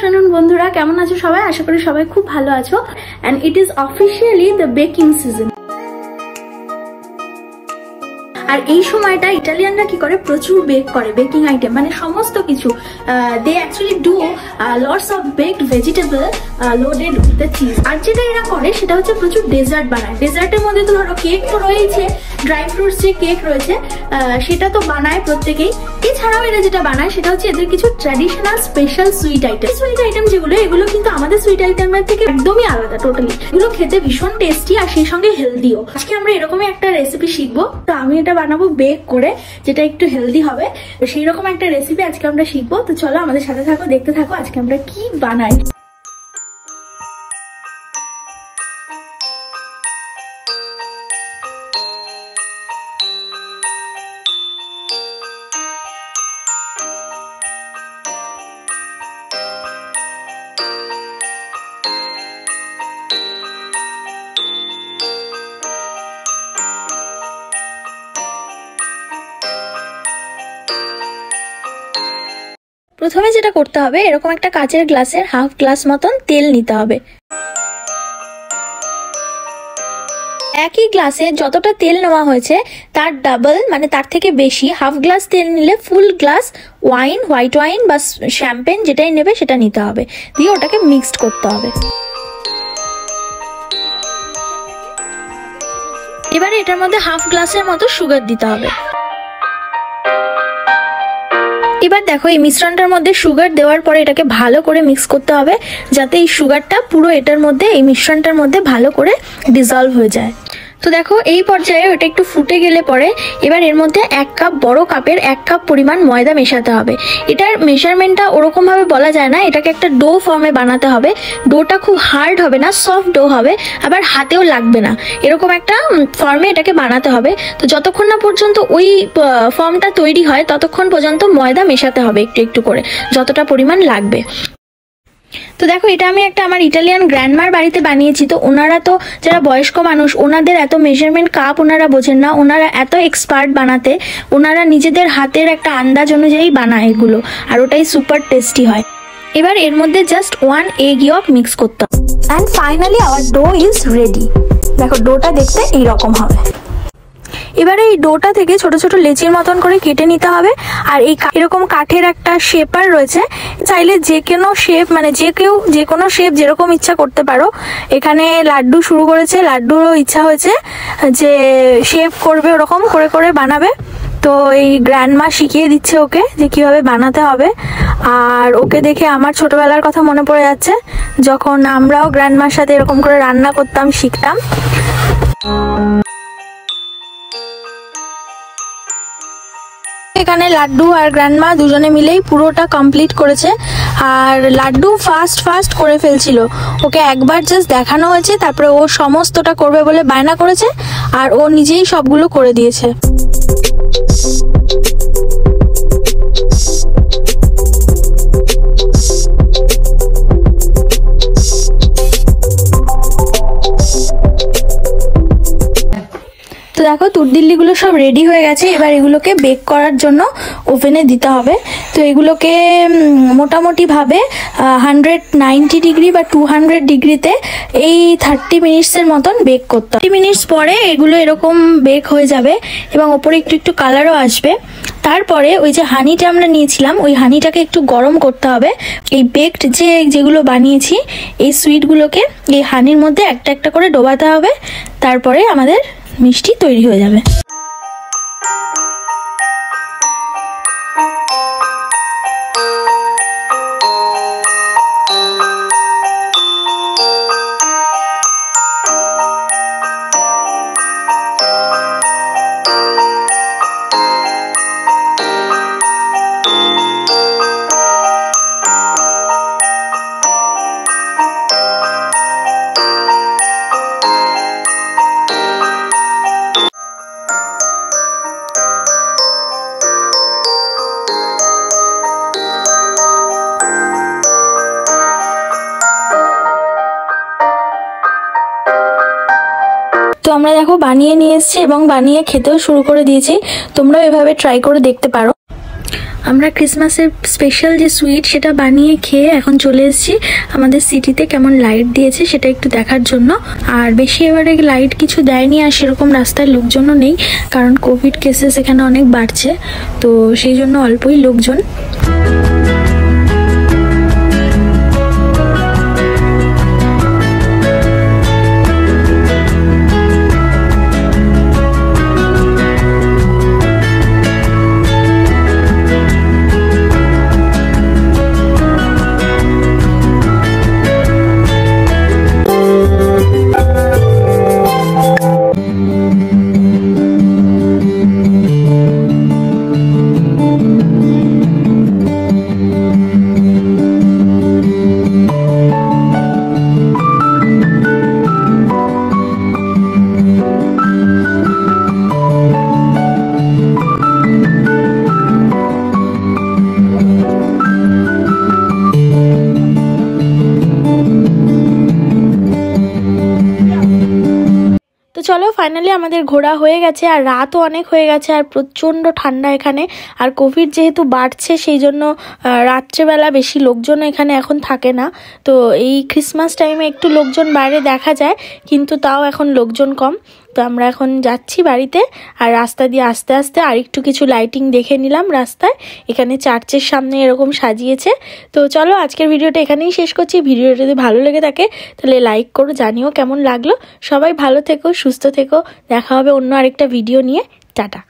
Afternoon বন্ধুরা, কেমন আছো সবাই? আশা করি সবাই খুব ভালো আছো। And it is officially the baking season আর এই সময়টা ইটালিয়ানরা কি করে? প্রচুর বেক করে বেকিং আইটেম মানে সমস্ত কিছু। They actually do lots of baked vegetable loaded with the cheese আর যেটা এরা করে, সেটা হচ্ছে প্রচুর ডেজার্ট বানায়। ডেজার্টের মধ্যে তো ধরো কেক তো রয়েছে ড্রাই ফ্রুটস যে কেক রয়েছে সেটা তো বানায় প্রত্যেকেই। এছাড়াও এরা যেটা বানায় সেটা হচ্ছে এদের কিছু traditional special sweet item sweet item যেগুলো, এগুলো কিন্তু আমাদের সুইট আইটেমের থেকে একদমই আলাদা টোটালি এগুলো খেতে ভীষণ টেস্টি আর সেই সঙ্গে হেলদিও আজকে আমরা এরকমই একটা রেসিপি শিখব। তো আমি এটা বানাবো বেক করে, যেটা একটু হেলদি হবে। সেই রকম একটা রেসিপি আজকে আমরা শিখব। তো চলো আমাদের সাথে থাকো, দেখতে থাকো আজকে আমরা কি বানাই। প্রথমে যেটা করতে হবে, এরকম একটা কাচের গ্লাসের হাফ গ্লাস মতন তেল নিতে হবে। একই গ্লাসে যতটা তেল নেওয়া হয়েছে, তার ডাবল মানে তার থেকে বেশি হাফ গ্লাস তেল নিলে full glass wine white wine বা শ্যাম্পেন যেটাই নেবে সেটা নিতে হবে। দিয়ে ওটাকে মিক্সড করতে হবে। এবারে এটার মধ্যে হাফ গ্লাসের মতো সুগার দিতে হবে। এবার দেখো, এই মিশ্রণটার মধ্যে সুগার দেওয়ার পরে এটাকে ভালো করে মিক্স করতে হবে, যাতে এই সুগারটা পুরো এটার মধ্যে, এই মিশ্রণটার মধ্যে ভালো করে ডিজলভ হয়ে যায়। তো দেখো, এই পর্যায়ে ওটা একটু ফুটে গেলে পরে এবার এর মধ্যে এক কাপ বড় কাপের এক কাপ পরিমাণ ময়দা মেশাতে হবে। এটার মেশারমেন্টটা ওরকম ভাবে বলা যায় না, এটাকে একটা ডো ফর্মে বানাতে হবে। ডোটা খুব হার্ড হবে না সফট ডো হবে, আবার হাতেও লাগবে না। এরকম একটা ফর্মে এটাকে বানাতে হবে। তো যতক্ষণ না পর্যন্ত ওই ফর্মটা তৈরি হয়, ততক্ষণ পর্যন্ত ময়দা মেশাতে হবে একটু একটু করে, যতটা পরিমাণ লাগবে। তো দেখো, এটা আমি একটা আমার ইটালিয়ান গ্র্যান্ডমার বাড়িতে বানিয়েছি। তো ওনারা তো যারা বয়স্ক মানুষ, ওনাদের এত মেজারমেন্ট কাপ ওনারা বোঝেন না। ওনারা এত এক্সপার্ট বানাতে, ওনারা নিজেদের হাতের একটা আন্দাজ অনুযায়ী বানায় এগুলো, আর ওটাই সুপার টেস্টি হয়। এবার এর মধ্যে just one egg yolk mix করতে and finally our dough is ready দেখো ডোটা দেখতে এইরকম হবে। এবারে এই ডোটা থেকে ছোট ছোট লেচির মতন করে কেটে নিতে হবে। আর এই এরকম কাঠের একটা শেপার রয়েছে। চাইলে যে কোনো শেপ মানে যে কেউ, যে কোনো শেপ যেরকম ইচ্ছা করতে পারো। এখানে লাড্ডু শুরু করেছে, লাড্ডুরও ইচ্ছা হয়েছে যে শেপ করবে ওরকম, করে করে বানাবে। তো এই গ্র্যান্ডমা শিখিয়ে দিচ্ছে ওকে যে কীভাবে বানাতে হবে। আর ওকে দেখে আমার ছোটবেলার কথা মনে পড়ে যাচ্ছে। যখন আমরাও গ্র্যান্ডমার সাথে এরকম করে রান্না করতাম, শিখতাম। এখানে লাড্ডু আর গ্র্যান্ডমা দুজনে মিলেই পুরোটা কমপ্লিট করেছে। আর লাড্ডু ফাস্ট ফাস্ট করে ফেলছিল। ওকে একবার জাস্ট দেখানো হয়েছে, তারপরে ও সমস্তটা করবে বলে বায়না করেছে, আর ও নিজেই সবগুলো করে দিয়েছে। দেখো তুরদিল্লিগুলো সব রেডি হয়ে গেছে। এবার এগুলোকে বেক করার জন্য ওভেনে দিতে হবে। তো এগুলোকে মোটামুটিভাবে হান্ড্রেড নাইনটি ডিগ্রি বা টু হান্ড্রেড ডিগ্রিতে এই থার্টি মিনিটসের মতন বেক করতে হবে। মিনিটস পরে এগুলো এরকম বেক হয়ে যাবে এবং ওপরে একটু একটু কালারও আসবে। তারপরে ওই যে হানিটা আমরা নিয়েছিলাম, ওই হানিটাকে একটু গরম করতে হবে। এই বেকড যে, যেগুলো বানিয়েছি, এই সুইটগুলোকে এই হানির মধ্যে একটা একটা করে ডোবাতে হবে। তারপরে আমাদের মিষ্টি তৈরি হয়ে যাবে। আমরা দেখো বানিয়ে নিয়ে এসেছি এবং বানিয়ে খেতেও শুরু করে দিয়েছি। তোমরাও এভাবে ট্রাই করে দেখতে পারো। আমরা ক্রিসমাসের স্পেশাল যে সুইট সেটা বানিয়ে খেয়ে এখন চলে এসেছি। আমাদের সিটিতে কেমন লাইট দিয়েছে সেটা একটু দেখার জন্য। আর বেশি এবারে লাইট কিছু দেয়নি আর সেরকম রাস্তায় লোকজনও নেই। কারণ কোভিড কেসেস এখানে অনেক বাড়ছে। তো সেই জন্য অল্পই লোকজন। চলো ফাইনালি আমাদের ঘোরা হয়ে গেছে আর রাতও অনেক হয়ে গেছে আর প্রচণ্ড ঠান্ডা এখানে। আর কোভিড যেহেতু বাড়ছে, সেই জন্য রাত্রেবেলা বেশি লোকজন এখানে এখন থাকে না। তো এই ক্রিসমাস টাইমে একটু লোকজন বাইরে দেখা যায়, কিন্তু তাও এখন লোকজন কম। তো আমরা এখন যাচ্ছি বাড়িতে, আর রাস্তা দিয়ে আস্তে আস্তে আরেকটু কিছু লাইটিং দেখে নিলাম রাস্তায়। এখানে চার্চের সামনে এরকম সাজিয়েছে। তো চলো আজকের ভিডিওটা এখানেই শেষ করছি। ভিডিওটা যদি ভালো লেগে থাকে, তাহলে লাইক করো, জানিও কেমন লাগল। সবাই ভালো থেকো, সুস্থ থেকো। দেখা হবে অন্য আরেকটা ভিডিও নিয়ে। টাটা।